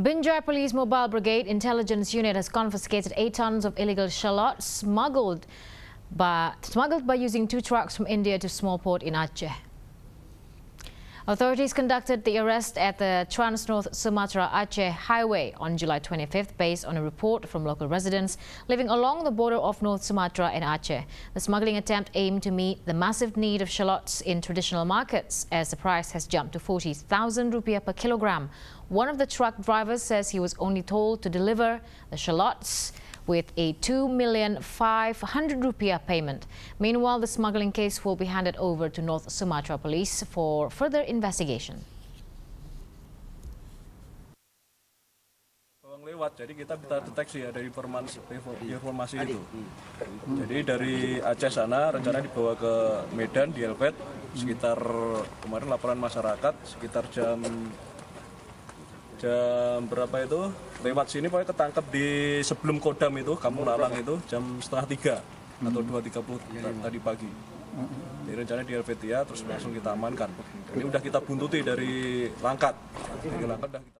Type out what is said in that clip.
Binjai Police Mobile Brigade Intelligence Unit has confiscated 8 tons of illegal shallots smuggled by, smuggled by using two trucks from India to small port in Aceh. Authorities conducted the arrest at the Trans-North Sumatra Aceh Highway on July 25th based on a report from local residents living along the border of North Sumatra and Aceh. The smuggling attempt aimed to meet the massive need of shallots in traditional markets as the price has jumped to 40,000 rupiah per kilogram. One of the truck drivers says he was only told to deliver the shallots with a 2,500 rupiah payment. Meanwhile, the smuggling case will be handed over to North Sumatra Police for further investigation. Lewat, jadi kita bisa deteksi ya dari informasi, informasi itu. Jadi dari Aceh sana rencana dibawa ke Medan di Elbet sekitar kemarin laporan masyarakat sekitar jam jam berapa itu lewat sini pokoknya ketangkep di sebelum Kodam itu Kampung Lalang itu jam setengah tiga atau dua tiga puluh tadi pagi. Jadi rencana di Helvetia terus langsung kita amankan. Ini udah kita buntuti dari Langkat. Dari Langkat udah kita